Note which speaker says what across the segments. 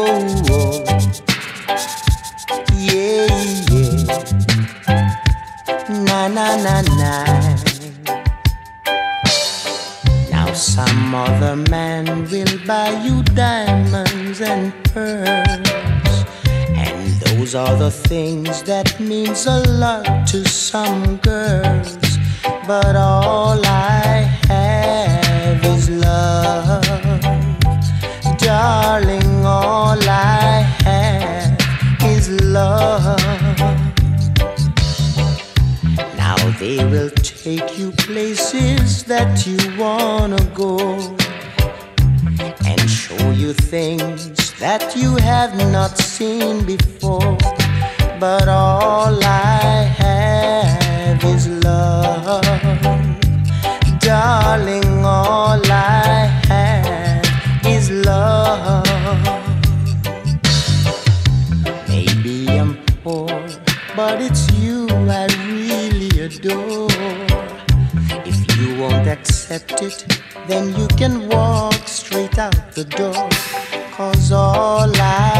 Speaker 1: oh, yeah, yeah, na na na na. Now some other man will buy you diamonds and pearls, and those are the things that means a lot to some girls. But all I they will take you places that you wanna go and show you things that you have not seen before. But all I have is love, darling. All I have is love. Maybe I'm poor, but it's won't accept it, then you can walk straight out the door. Cause all I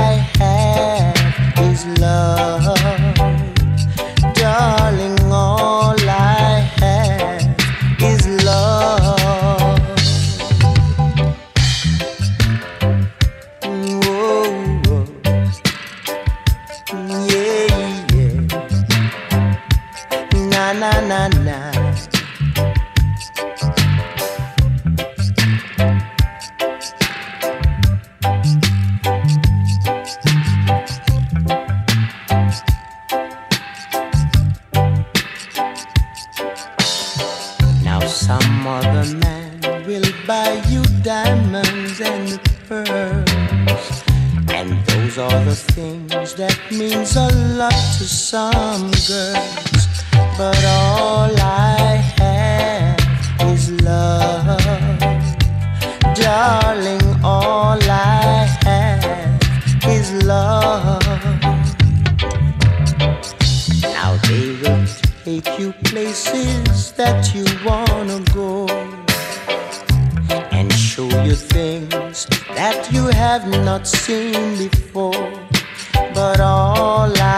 Speaker 1: some other man will buy you diamonds and pearls. And those are the things that means a lot to some girls. But all I have take you places that you wanna go and show you things that you have not seen before. But all I